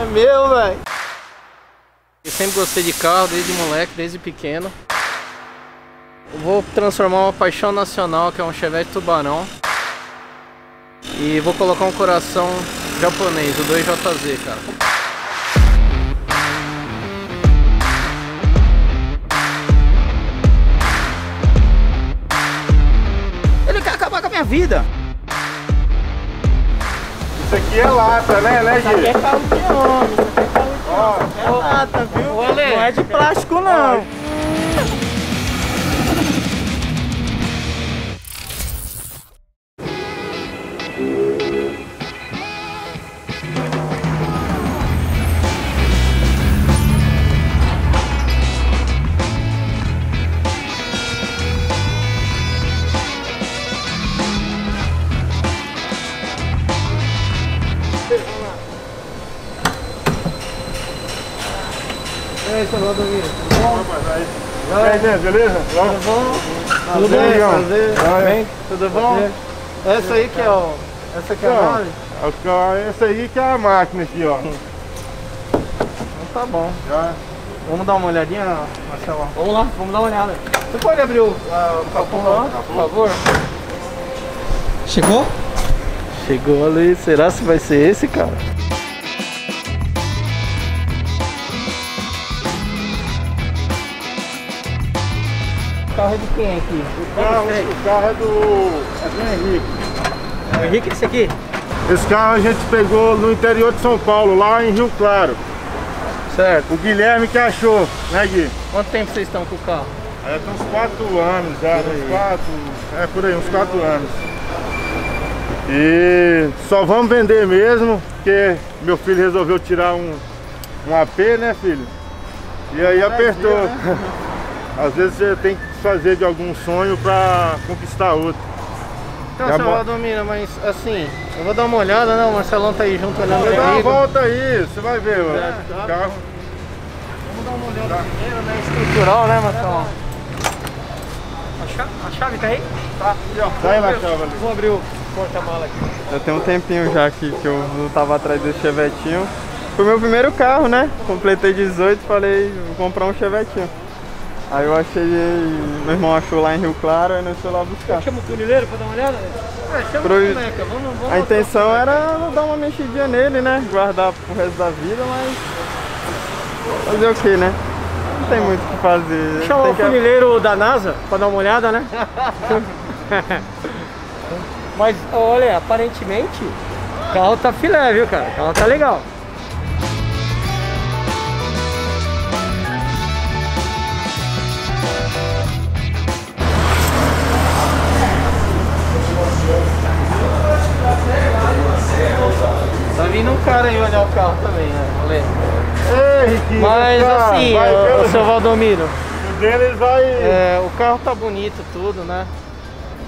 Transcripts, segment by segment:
É meu, velho. Eu sempre gostei de carro, desde moleque, desde pequeno. Eu vou transformar uma paixão nacional, que é um Chevette Tubarão. E vou colocar um coração japonês, o 2JZ, cara. Ele quer acabar com a minha vida. Isso aqui é lata, né, né, Isso aqui é Gui? carro de homem, isso aqui é carro de Ó, homem. É lata, viu? Não é de plástico, não. E aí, seu Valdomiro? E aí, beleza? Tudo bom? Tudo bem, prazer. Bem? Tudo bom? Essa aí que é o... Essa aqui é a nave? Essa aí que é a máquina aqui, ó. Então tá bom. Já. Vamos dar uma olhadinha, Marcelo? Vamos lá, vamos dar uma olhada. Você pode abrir o, a- o capô lá, por favor? Chegou? Chegou ali, será se vai ser esse, cara? Carro é de quem aqui? O carro, o carro é do. É do Henrique. Henrique, esse aqui. Esse carro a gente pegou no interior de São Paulo, lá em Rio Claro. Certo. O Guilherme que achou, né, Gui? Quanto tempo vocês estão com o carro? É, tem uns 4 anos já, uns 4. É por aí, uns 4 anos. E só vamos vender mesmo, porque meu filho resolveu tirar um, um AP, né, filho? E aí apertou. Às vezes você tem que desfazer de algum sonho pra conquistar outro. Então, mo- Valdomiro, mas assim, eu vou dar uma olhada, né? O Marcelão tá aí junto olhando Você dá uma comigo. volta aí, você vai ver, ó. É, tá. O carro. Vamos dar uma olhada primeiro, né? Estrutural, né, Marcelão? A chave, a chave tá aí? Tá, aqui, ó. Sai na Vamos abrir- chave ali. Vamos abrir o porta-mala aqui. Já tem um tempinho já que, que eu não tava atrás desse chevetinho. Foi meu primeiro carro, né? Completei 18 falei, vou comprar um chevetinho. Aí eu achei, meu irmão achou lá em Rio Claro, aí nós fomos lá buscar. Chama o funileiro pra dar uma olhada? É, chama Pro- a boneca, vamos, vamos A intenção era dar uma mexidinha nele, né? Guardar pro resto da vida, mas. Fazer o que, né? Não tem muito o que fazer. Chama Tem o que- funileiro da NASA pra dar uma olhada, né? Mas olha, aparentemente o carro tá filé, viu, cara? O carro tá legal. O carro também, né? Ale? Ei, Riquinho, Mas assim, vai pelo- ô, seu Valdomiro, O deles vai. é, o carro tá bonito tudo, né?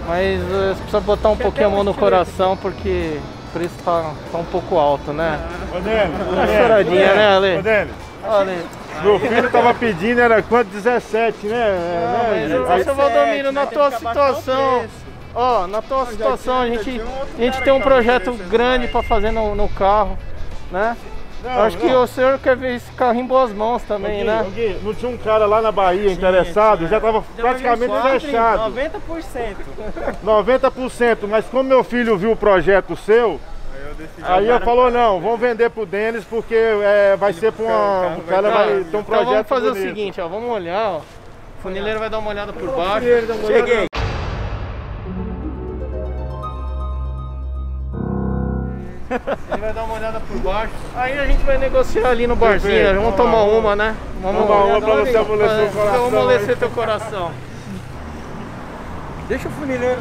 Mas é, você precisa botar um pouquinho a mão no coração porque o preço tá, tá um pouco alto, né? Ô, Denis, Uma Denis, choradinha, né, Ale? Ô, Denis, Olha, meu filho tava pedindo, era quanto? 17, né? Não, né, mas, Aí- seu Valdomiro, na tua situação, ó, na tua situação a gente, a gente tem um projeto grande pra fazer no, no carro, né? Não, acho que não. o senhor quer ver esse carro em boas mãos também, Gui, né? Gui, não tinha um cara lá na Bahia interessado, já tava praticamente fechado. 90%. 90%, mas como meu filho viu o projeto seu, aí eu falou, não, vamos vender pro Denis porque é, vai ser pra uma. O cara vai ter um então projeto. vamos fazer o bonito. seguinte, ó, vamos olhar, ó. O funileiro vai dar uma olhada por baixo. Cheguei. olhada por baixo. Aí a gente vai negociar ali no barzinho. Perfeito. Vamos Vamos tomar lá, uma, né? Vamos Tomar uma pra você amolecer o coração Vamos amolecer teu coração. Deixa o funileiro.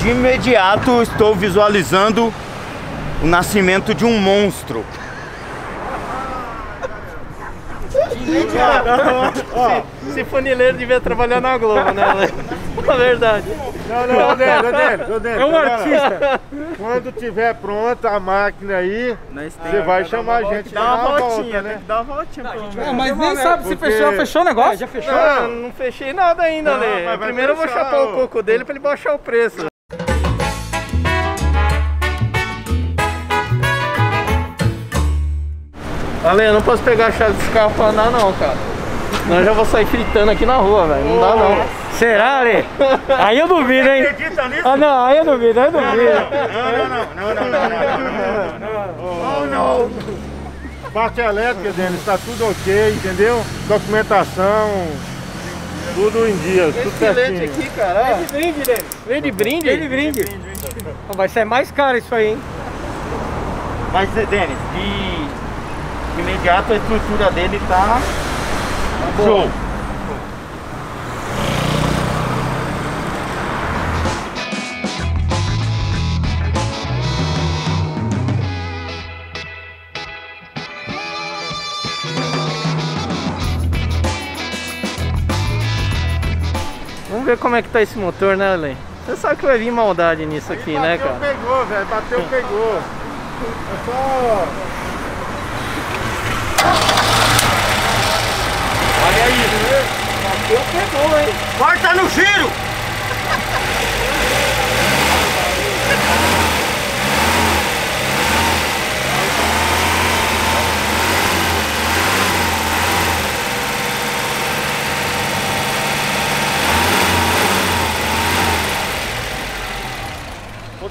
De imediato estou visualizando o nascimento de um monstro. Se, se funileiro devia trabalhar na Globo, né? É verdade. Não, não, ô Délio, ô Délio. É um artista. Quando tiver pronta a máquina aí, você vai chamar a gente. Dá uma voltinha, né? Dá uma voltinha. Mas nem sabe se fechou, fechou o negócio? É, já fechou? Não, não fechei nada ainda, né? Primeiro eu vou chapar o coco dele pra ele baixar o preço. Ale, eu não posso pegar a chave desse carro pra andar não, cara. Senão eu já vou sair fritando aqui na rua, velho. Não dá não. Será, Ale? Aí eu duvido, hein? Acredita nisso? Ah, não, aí eu duvido, aí eu duvido. Não, não, não, não, não, não, não, não. Oh, não! Parte elétrica, Denis, tá tudo ok, entendeu? Documentação, tudo em dia, tudo Esse certinho. aqui, cara. de brinde, Denis. Vem de brinde? Vem de brinde. Vai ser mais caro isso aí, hein? Mas, Denis, de de imediato a estrutura dele tá show. Ver como é que tá esse motor, né, Ale? Você sabe que vai vir maldade nisso aqui, né, Bateu, cara? pegou, velho, bateu, pegou. É só... Olha aí. Eu pegou, hein? Corta no giro!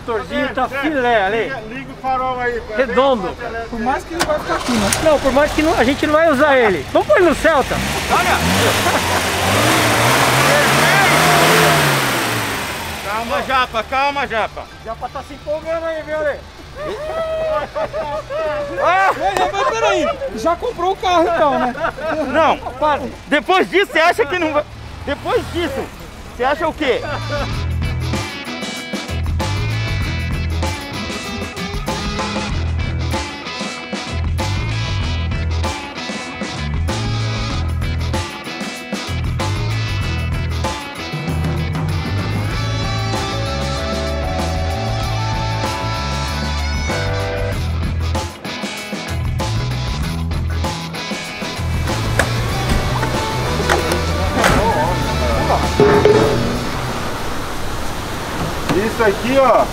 Motorzinho tá filé, Ale. Liga, o farol aí. Redondo. Por mais que ele vai ficar aqui, né? Não, por mais que não- a gente não vai usar ele. Vamos pôr ele no Celta. Calma, Japa, calma, Japa. Já pra tá se empolgando aí, viu, Ale? Mas, mas peraí, já comprou o carro então, né? Não, Para. depois disso você acha que não vai. Depois disso, você acha o quê? Isso aqui, ó.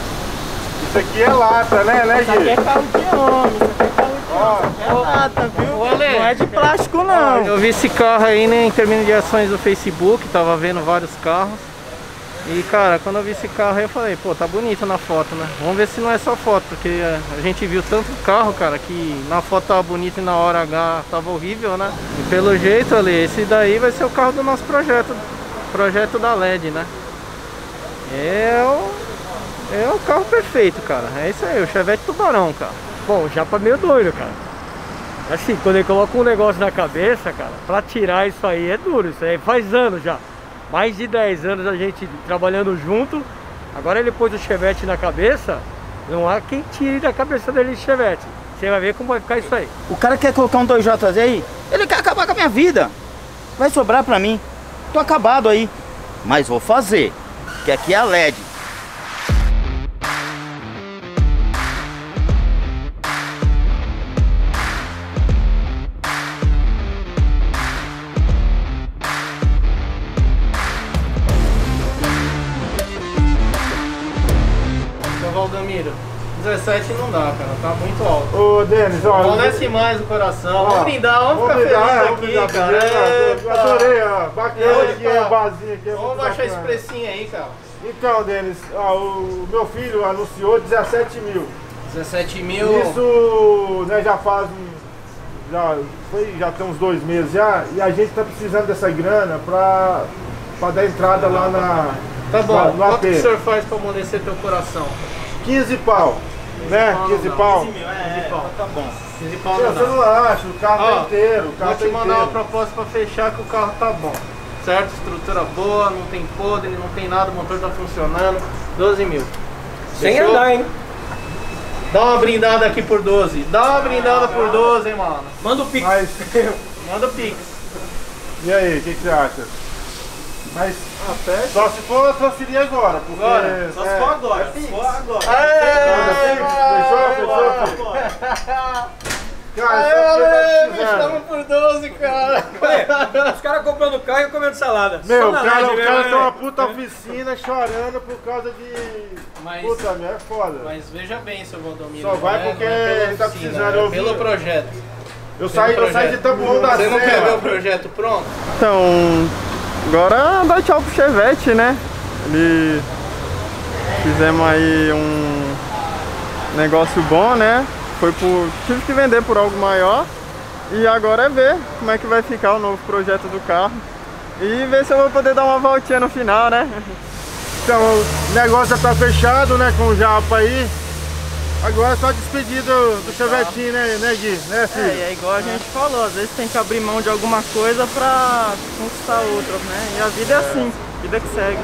Isso aqui é lata, né, né, Gui? carro de homem, isso aqui é carro de Ó, Nada, viu? Ô, Ale, Não é de plástico, não. eu vi esse carro aí né, em intermediações do Facebook, tava vendo vários carros. E cara, quando eu vi esse carro aí eu falei, pô, tá bonito na foto, né? Vamos ver se não é só foto, porque é, a gente viu tanto carro, cara, que na foto tava bonito e na hora H tava horrível, né? E pelo jeito ali, esse daí vai ser o carro do nosso projeto, projeto da LED, né? É o, é o carro perfeito, cara. É isso aí, o Chevette Tubarão, cara. Bom, já pra meio doido, cara. Assim, quando ele coloca um negócio na cabeça, cara, pra tirar isso aí é duro. Isso aí faz anos já. Mais de 10 anos a gente trabalhando junto. Agora ele pôs o chevette na cabeça. Não há quem tire da cabeça dele esse chevette. Você vai ver como vai ficar isso aí. O cara quer colocar um 2JZ aí, ele quer acabar com a minha vida. Vai sobrar pra mim. Tô acabado aí. Mas vou fazer. Que aqui é a LED. Dá, cara, tá muito alto. Ô, Denis, ó. Amolece mais o coração. Vamos brindar, vamos ficar brindar, felizes vamos aqui, brindar, cara. Eu Adorei, ó. Bacana Eita. aqui, o barzinho aqui. é Vamos baixar esse bacana. precinho aí, cara. Então, Denis, ó, o meu filho anunciou 17 mil. 17 mil. Isso né, já faz um. Já, foi, já tem uns dois meses já, e a gente tá precisando dessa grana pra, pra dar entrada lá na. Tá bom. Quanto que o senhor faz pra amolecer teu coração? 15 pau. Né? pau 15 não, pau. 15 pau. Tá bom. 15 pau não Você não acha, o carro Ó, tá inteiro, o carro Vou tá te mandar uma proposta pra fechar que o carro tá bom. Certo? Estrutura boa, não tem podre, não tem nada, o motor tá funcionando. 12 mil. Sem Fechou? andar, hein? Dá uma brindada aqui por 12. Dá uma brindada por 12, hein, mano. Manda o pix. Mas, Manda o Pix. e aí, o que, que você acha? Mas só se for transferir agora, porque. Agora? Só se for agora. Aê! Fechou, fechou, filho? Cara, Aê, isso aqui Ale, tá precisando. fechamos por 12, cara. Os caras comprando carro e comendo salada. Meu, o cara, o cara né? tem uma puta oficina chorando por causa de. Mas- Puta merda, é foda. Mas veja bem, seu Valdomiro. Só vai não é- porque é ele tá oficina, precisando é ouvir. Pelo projeto. Eu saí, eu saí de Tabuão da Você não ver o projeto pronto? Então, agora dá tchau pro Chevette, né? Ele fizemos aí um negócio bom, né? Foi por. Tive que vender por algo maior. E agora é ver como é que vai ficar o novo projeto do carro. E ver se eu vou poder dar uma voltinha no final, né? Então, o negócio já tá fechado, né, com o Japa aí. Agora é só despedir do, do Chevetinho, né, né, Gui? Né, filho? É, é igual a gente falou, às vezes tem que abrir mão de alguma coisa pra conquistar outra, né? E a vida é assim, vida que segue.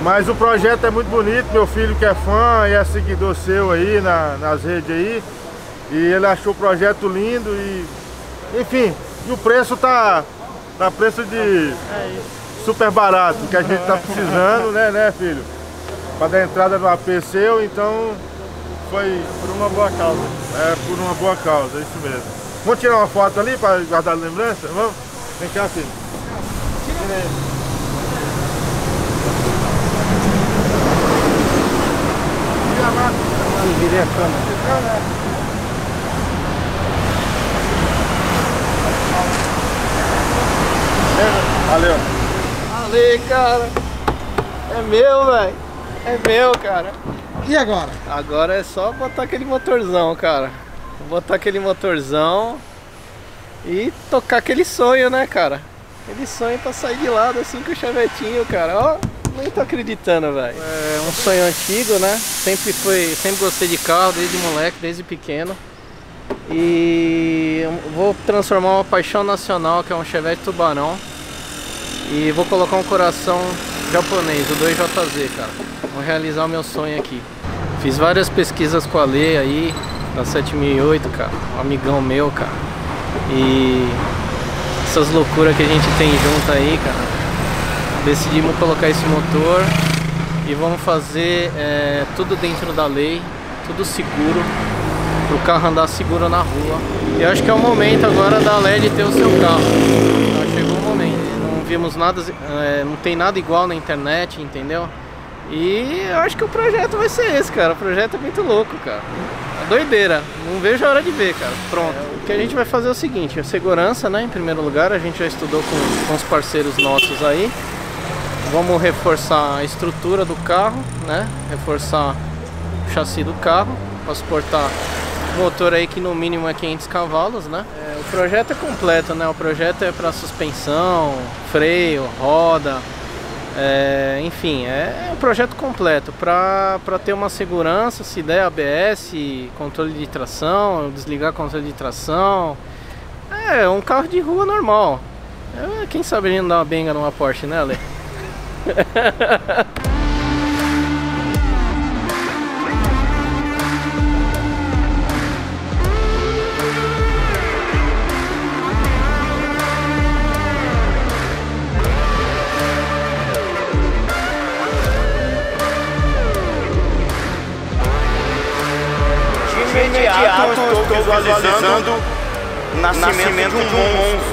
Mas o projeto é muito bonito, meu filho que é fã e é seguidor seu aí na- nas redes aí. E ele achou o projeto lindo e. Enfim, e o preço tá. Tá preço de É super barato, que a gente tá precisando, né, né, filho? Pra dar entrada no AP seu, então foi Por uma boa causa. é, por uma boa causa, é isso mesmo. Vamos tirar uma foto ali para guardar a lembrança? Vamos? Vem cá, filho. Tira. Virei a câmera. Valeu. Ali, cara. É meu, velho. É meu, cara. E agora? Agora é só botar aquele motorzão, cara. Botar aquele motorzão e tocar aquele sonho, né, cara? Aquele sonho pra sair de lado assim com o chavetinho, cara. Ó, nem tô acreditando, velho. É um sonho antigo, né? Sempre foi, sempre gostei de carro desde moleque, desde pequeno. E vou transformar uma paixão nacional, que é um Chevette Tubarão. E vou colocar um coração japonês, o 2JZ, cara. Vou realizar o meu sonho aqui. Fiz várias pesquisas com a Lê aí, da 7008, cara. Um amigão meu, cara. E essas loucuras que a gente tem junto aí, cara. Decidimos colocar esse motor e vamos fazer é, tudo dentro da lei, tudo seguro, o carro andar seguro na rua. E acho que é o momento agora da LED ter o seu carro. Então, chegou o momento. Não vimos nada, é, não tem nada igual na internet, entendeu? E eu acho que o projeto vai ser esse, cara. O projeto é muito louco, cara. É doideira. Não vejo a hora de ver, cara. Pronto. O que a gente vai fazer é o seguinte: a segurança, né? Em primeiro lugar, a gente já estudou com, com os parceiros nossos aí. Vamos reforçar a estrutura do carro, né? Reforçar o chassi do carro para suportar motor aí que no mínimo é 500 cavalos, né? É, o projeto é completo, né? O projeto é para suspensão, freio, roda, é, enfim, é um projeto completo para ter uma segurança, se der ABS, controle de tração, desligar controle de tração. É um carro de rua normal. É, quem sabe gente não dá uma benga numa Porsche, né, Ale? imediato, eu estou visualizando o nascimento de um monstro.